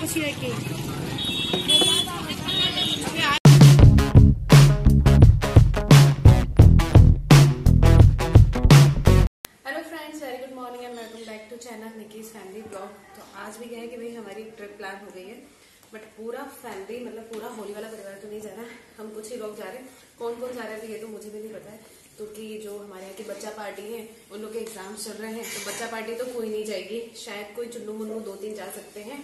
खुशी रखे। Channel Nikki's family blog तो आज भी है कि भाई हमारी ट्रिप प्लान हो गई है बट पूरा फैमिली मतलब पूरा होली वाला परिवार तो नहीं जा रहा हम कुछ ही लोग जा रहे हैं। कौन कौन जा रहे हैं तो ये तो मुझे भी नहीं पता है। क्योंकि जो हमारे यहाँ की बच्चा पार्टी है, उन लोग के एग्ज़ाम्स चल रहे हैं तो बच्चा पार्टी तो कोई नहीं जाएगी। शायद कोई चुन्नू मुन्नू दो तीन जा सकते हैं।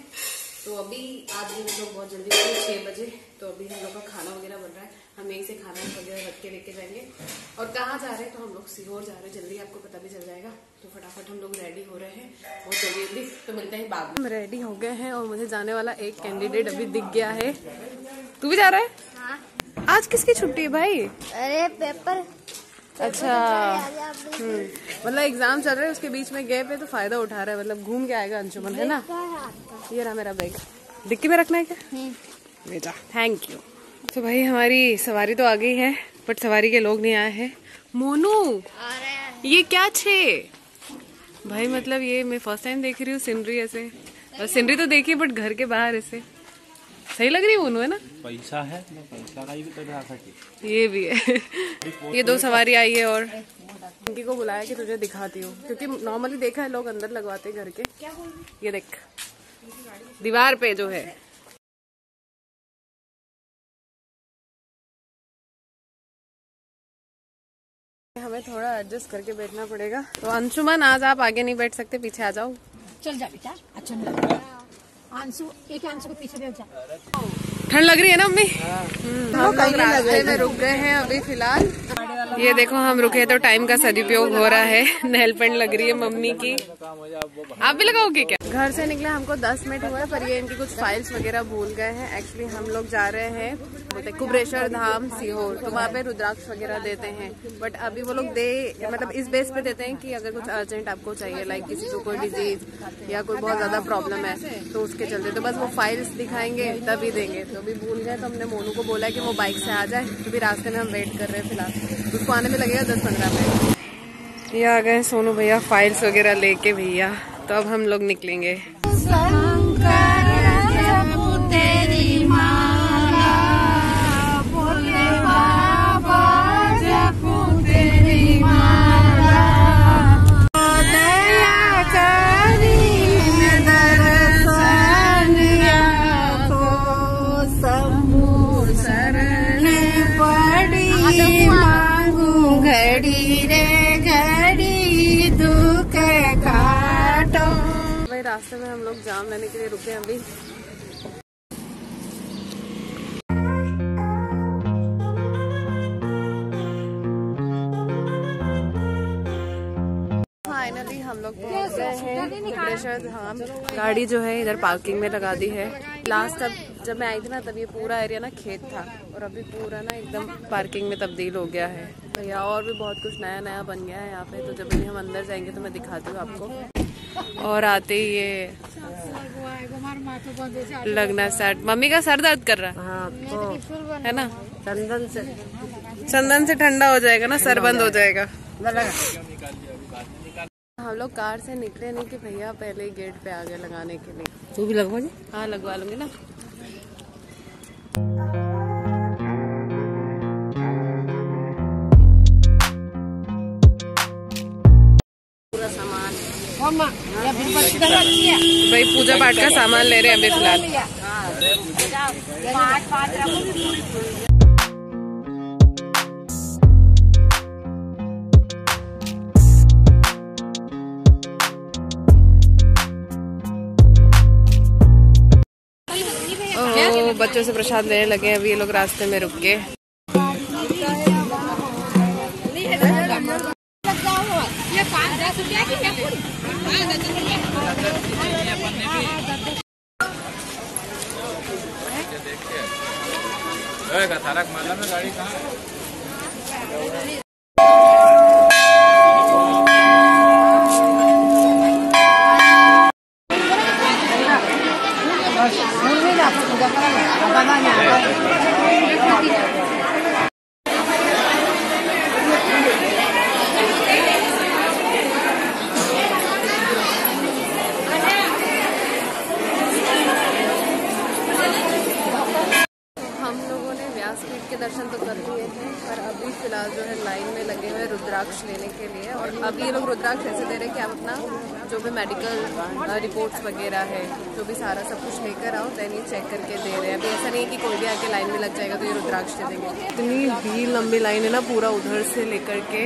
तो अभी आज हम लोग बहुत जल्दी उठे छह बजे तो अभी हम लोग का खाना वगैरह बन रहा है। हम यहीं से खाना वगैरह रख के लेके जाएँगे। और कहाँ जा रहे हैं तो हम लोग सीहोर जा रहे हैं। जल्दी आपको पता भी चल जाएगा। तो फटाफट हम लोग रेडी हो रहे हैं। बहुत जल्दी जल्दी। तो मिलते हैं बाद में। रेडी हो गए हैं और मुझे जाने वाला एक कैंडिडेट अभी दिख गया है। तू भी जा रहा है? हाँ। आज किसकी छुट्टी है भाई? अरे पेपर अच्छा। हम्म, मतलब एग्ज़ाम चल रहे हैं उसके बीच में गए पे तो फ़ायदा उठा रहा है मतलब घूम के आएगा अंशुमन है ना? ये रहा मेरा बैग डिक्की में रखना है क्या? बेटा। थैंक यू तो भाई हमारी सवारी तो आ गई है बट सवारी के लोग नहीं आए हैं। मोनू ये क्या छे? भाई मतलब ये मैं फ़र्स्ट टाइम देख रही हूँ सिनरी ऐसे। और सिनरी तो देखी बट घर के बाहर ऐसे। सही लग रही है मोनू है ना? पैसा है मैं पैसा का भी तो सके ये भी है। ये दो सवारी आई है और इनकी को बुलाया कि तुझे दिखाती हूँ क्योंकि नॉर्मली देखा है लोग अंदर लगवाते घर के। ये देख दीवार पे जो है। हमें थोड़ा एडजस्ट करके बैठना पड़ेगा। तो अंशुमन आज आप आगे नहीं बैठ सकते पीछे आ जाओ। चल जा बेटा अच्छा आँसू एक आँसू को पीछे बैठ जा। ठंड लग रही है ना मम्मी? हम्म, हम लोग रास्ते में रुक गए हैं अभी फ़िलहाल। ये देखो हम रुके तो टाइम का सदुपयोग हो रहा है। नेल पेंट लग रही है मम्मी की। आप भी लगाओगे क्या? घर से निकले हमको 10 मिनट हुए पर ये इनकी कुछ फाइल्स वगैरह भूल गए हैं। एक्चुअली हम लोग जा रहे हैं बोलते कुबरेश्वर धाम सीहोर। तो वहाँ पे रुद्राक्ष वगैरह देते हैं। बट अभी वो लोग दे मतलब इस बेस पे देते हैं कि अगर कुछ अर्जेंट आपको चाहिए लाइक किसी को कोई डिज़ीज़ या कोई बहुत ज़्यादा प्रॉब्लम है तो उसके चलते। तो बस वो फाइल्स दिखाएँगे तभी देंगे। तो अभी भूल गए तो हमने मोनू को बोला कि वो बाइक से आ जाए तो भी रास्ते में हम वेट कर रहे हैं फ़िलहाल। उसको आने में लगेगा दस पंद्रह मिनट ये आ गए सोनू भैया फाइल्स वगैरह लेके भैया तो अब हम लोग निकलेंगे। रास्ते में हम लोग जाम लेने के लिए रुके हैं अभी। फाइनली हम लोग गए हैं धाम। गाड़ी जो है इधर पार्किंग में लगा दी है। लास्ट तब जब मैं आई थी ना, तब ये पूरा एरिया ना खेत था। और अभी पूरा ना एकदम पार्किंग में तब्दील हो गया है। भैया और भी बहुत कुछ नया नया बन गया है यहाँ पे। तो जब भी हम अंदर जाएँगे तो मैं दिखाती हूँ आपको। और आते ही ये लगना स्टार्ट मम्मी का सर दर्द कर रहा है। है ना? चंदन से चंदन से ठंडा हो जाएगा ना सर बंद हो जाएगा। हम लोग कार से निकले नहीं कि भैया पहले ही गेट पे आ गए लगाने के लिए। तू भी लगवा हाँ लगवा लूँगी ना। भाई पूजा पाठ का सामान ले रहे हैं अभी फ़िलहाल। बच्चों से प्रसाद लेने लगे हैं, अभी ये लोग रास्ते में रुक के। तारक माला में गाड़ी कहाँ Banana, banana. के दर्शन तो कर लिए हैं पर अभी फ़िलहाल जो है लाइन में लगे हुए रुद्राक्ष लेने के लिए। और अभी ये लोग रुद्राक्ष ऐसे दे रहे हैं कि आप अपना जो भी मेडिकल रिपोर्ट्स वगैरह है, जो भी सारा सब कुछ लेकर आओ देन ये चेक करके दे रहे हैं। अभी ऐसा नहीं है कि कोई भी आके लाइन में लग जाएगा तो ये रुद्राक्ष दे देंगे। इतनी भी लंबी लाइन है ना पूरा उधर से लेकर के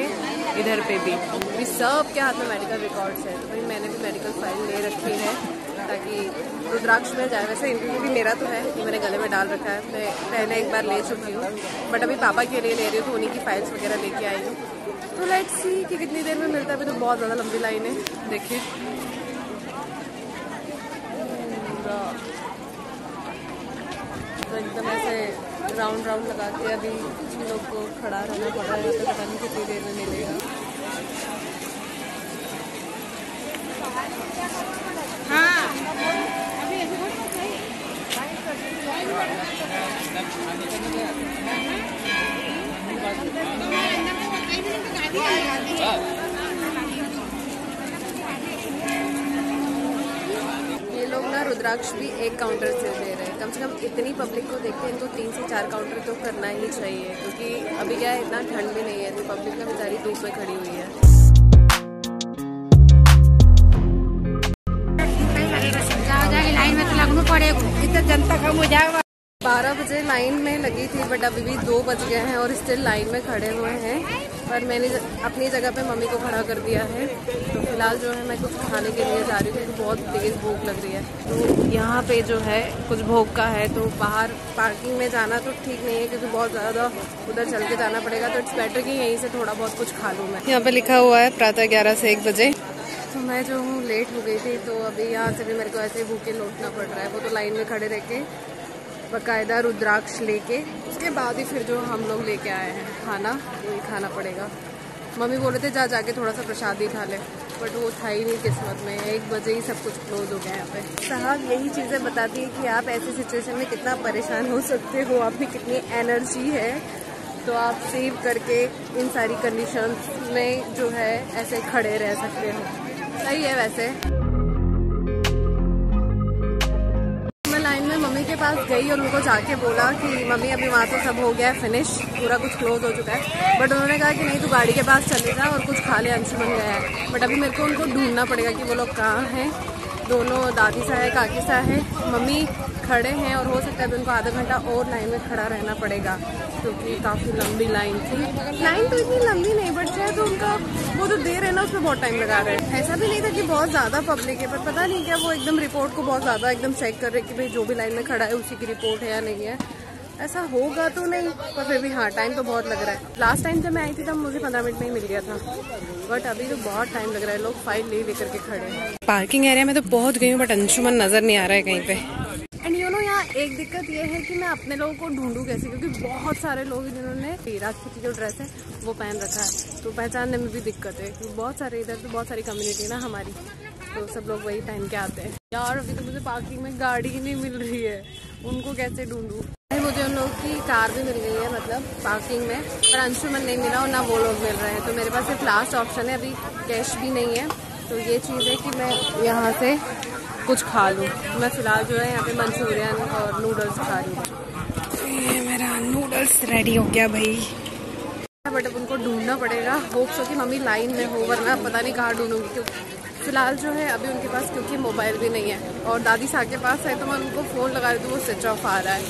इधर पे भी। सब के हाथ में मेडिकल रिकॉर्ड्स है? तो भाई मैंने मेडिकल फ़ाइल ले रखी है, ताकि रुद्राक्ष में जाए। वैसे इनके भी मेरा तो है, ये मैंने गले में डाल रखा है। मैं, पहले एक बार ले चुकी हूँ बट अभी पापा के लिए ले रही हूँ तो उन्हीं की फाइल्स वगैरह लेके आई हूँ। तो लेट्स सी कि कितनी देर में मिलता है, अभी तो बहुत ज़्यादा लंबी लाइन है। देखिए। तो एकदम ऐसे राउंड राउंड लगा के अभी हम लोग को खड़ा रहना पड़ रहा है तो पता नहीं कितनी देर में मिलेगा। ये लोग ना रुद्राक्ष भी एक काउंटर से दे रहे हैं। कम से कम इतनी पब्लिक को देखते हैं, इनको तीन से चार काउंटर तो करना ही चाहिए, क्योंकि अभी क्या है, इतना ठंड भी नहीं है तो पब्लिक का बेचारी धूप में खड़ी हुई है। 12 बजे लाइन में लगी थी बट अभी भी दो बज गए हैं और स्टिल लाइन में खड़े हुए हैं। पर मैंने अपनी जगह पे मम्मी को खड़ा कर दिया है। तो फ़िलहाल जो है मैं कुछ खाने के लिए जा रही हूँ क्योंकि बहुत तेज़ भूख लग रही है। तो यहाँ पे जो है कुछ भूख का है तो बाहर पार्किंग में जाना तो ठीक नहीं है क्योंकि बहुत ज़्यादा उधर चल के जाना पड़ेगा। तो इट्स बेटर कि यहीं से थोड़ा बहुत कुछ खा लूँ मैं। यहाँ पर लिखा हुआ है प्रातः ग्यारह से एक बजे। तो मैं जो हूँ लेट हो गई थी तो अभी यहाँ से भी मेरे को ऐसे भूखे लौटना पड़ रहा है। वो तो लाइन में खड़े रह के बकायदा रुद्राक्ष लेके, उसके बाद ही फिर जो हम लोग लेके आए हैं खाना, वही खाना पड़ेगा। मम्मी बोल रहे थे, जा, जाके थोड़ा सा प्रसाद ही खा ले। बट वो था ही नहीं किस्मत में। एक बजे ही सब कुछ क्लोज हो गया यहाँ पे। साहब, यही चीज़ें बताती है कि आप ऐसी सिचुएशन में कितना परेशान हो सकते हो। आप में कितनी एनर्जी है। तो आप सेव करके इन सारी कंडीशंस में जो है, ऐसे खड़े रह सकते हो। सही है वैसे। पास गई और उनको जाके बोला कि, मम्मी, अभी वहाँ तो सब हो गया है फिनिश पूरा कुछ क्लोज हो चुका है. बट उन्होंने कहा कि, नहीं, तू गाड़ी के पास चले जा और कुछ खा ले अंशुमन गया है. बट अभी मेरे को उनको ढूंढना पड़ेगा कि वो लोग कहाँ हैं। दोनों दादी सा है, काकी सा है। मम्मी खड़े हैं और हो सकता है उनको आधा घंटा और लाइन में खड़ा रहना पड़ेगा, क्योंकि काफ़ी लंबी लाइन थी। लाइन तो इतनी लंबी नहीं बट शायद तो उनका वो जो देर है ना, उसमें बहुत टाइम लगा रहे हैं। ऐसा भी नहीं था कि बहुत ज़्यादा पब्लिक है पर पता नहीं क्या वो एकदम रिपोर्ट को बहुत ज़्यादा एकदम चेक कर रहे कि भाई जो भी लाइन में खड़ा है, उसी की रिपोर्ट है या नहीं है। ऐसा होगा तो नहीं, पर फिर भी हाँ टाइम तो बहुत लग रहा है। लास्ट टाइम जब मैं आई थी, तब मुझे पंद्रह मिनट में ही मिल गया था। बट अभी तो बहुत टाइम लग रहा है, लोग फ़ाइल ले लेकर के खड़े हैं। पार्किंग एरिया में तो बहुत गई हूँ बट अंशुमन नज़र नहीं आ रहा है कहीं पे। एक दिक्कत ये है कि मैं अपने लोगों को ढूंढूं कैसे, क्योंकि बहुत सारे लोग जिन्होंने राजपूत की जो ड्रेस है, वो पहन रखा है। तो पहचानने में भी दिक्कत है क्योंकि बहुत सारे, इधर तो बहुत सारी कम्युनिटी है ना हमारी। तो सब लोग वही पहन के आते हैं। यार, अभी तो मुझे पार्किंग में गाड़ी ही नहीं मिल रही है। उनको कैसे ढूंढूं? मुझे उन लोगों की कार भी मिल गई है मतलब पार्किंग में। पर अंशुमन नहीं मिला, और ना वो लोग मिल रहे हैं। तो मेरे पास सिर्फ़ लास्ट ऑप्शन है, अभी कैश भी नहीं है। तो ये चीज़ है कि मैं यहाँ से कुछ खा लूँ। मैं फ़िलहाल जो है यहाँ पे मंचूरियन और नूडल्स खा रही हूँ। ये मेरा नूडल्स रेडी हो गया भाई। बट अब उनको ढूंढना पड़ेगा। होप सो कि मम्मी लाइन में हो वरना पता नहीं कहाँ ढूंढूँगी क्योंकि फ़िलहाल जो है अभी उनके पास क्योंकि मोबाइल भी नहीं है। और दादी साहब के पास है तो मैं उनको फ़ोन लगा रही हूँ वो स्विच ऑफ़ आ रहा है।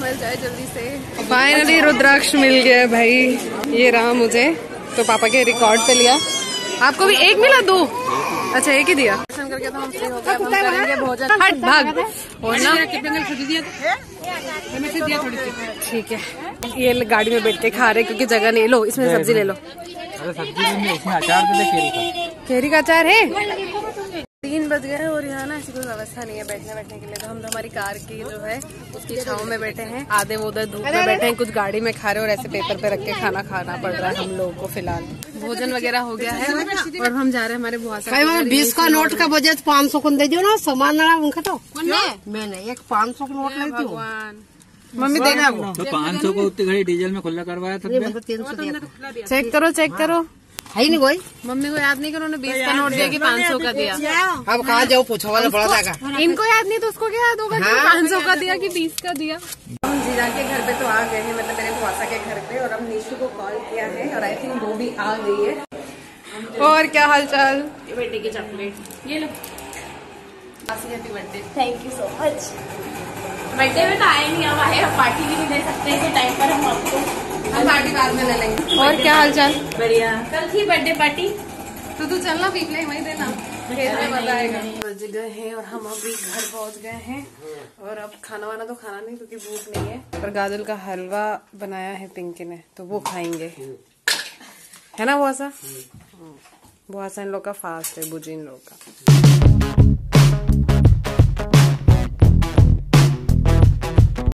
मिल जाए जल्दी से। फाइनली रुद्राक्ष मिल गया भाई। ये रहा मुझे। तो पापा के रिकॉर्ड पे लिया। आपको भी एक मिला दो? अच्छा एक ही दिया। दर्शन करके तो हम फ्री हो गए अब हम करेंगे भोजन। हट भाग। और ठीक है ये गाड़ी में बैठ के खा रहे क्योंकि जगह नहीं। लो इसमें सब्ज़ी ले लो। सब्ज़ी भी अचार दे दे केरी का। केरी का अचार है? तीन बज गए और यहाँ ना ऐसी कोई व्यवस्था नहीं है बैठने बैठने के लिए। तो हम तो हमारी कार की जो है उसकी छाव में बैठे हैं। आधे वो उधर धूप में बैठे हैं कुछ गाड़ी में खा रहे और ऐसे पेपर पे रख के खाना खाना पड़ रहा है हम लोगों को फ़िलहाल। भोजन वगैरह हो गया है और हम जा रहे हैं हमारे बुआ साहब बीस का नोट का बजट पाँच सौ को दे दियो ना सामान लड़ा उनका तो। मैंने एक पाँच सौ का नोट ले मम्मी देना तो पाँच सौ को उतनी घड़ी डीजल में खुला करवाया था तीन सौ चेक करो चेक करो। है ही नहीं कोई। मम्मी को याद नहीं कि उन्होंने बीस का नोट दिया कि पाँच सौ का दिया। अब कहाँ जाओ पूछो वाला बड़ा जाएगा। इनको याद नहीं तो उसको क्या याद होगा कि पाँच सौ का दिया कि बीस का दिया? हम जीजा के घर पे तो आ गए हैं मतलब मेरे बुआसा के घर पे और हम निशु को कॉल किया है और आई थिंक वो भी आ गई है। और क्या हाल चाल बेटे की चॉकलेट। ये लो। Happy birthday thank you so much birthday में तो आए नहीं हम आए हम पार्टी भी नहीं दे सकते टाइम पर हम आपको हम पार्टी बाद में ले लेंगे। और क्या हाल चाल बढ़िया। कल थी बर्थडे पार्टी तो तू चलना पीपले वहीं देना। खेत में मज़ा आएगा। बज गए हैं और हम अभी घर पहुँच गए हैं। और अब खाना वाना तो खाना नहीं क्योंकि भूख नहीं है। पर गाजर का हलवा बनाया है पिंकी ने तो वो खाएँगे। है ना बुआसा बुआसा इन लोग का फास्ट है बुजी इन लोग का।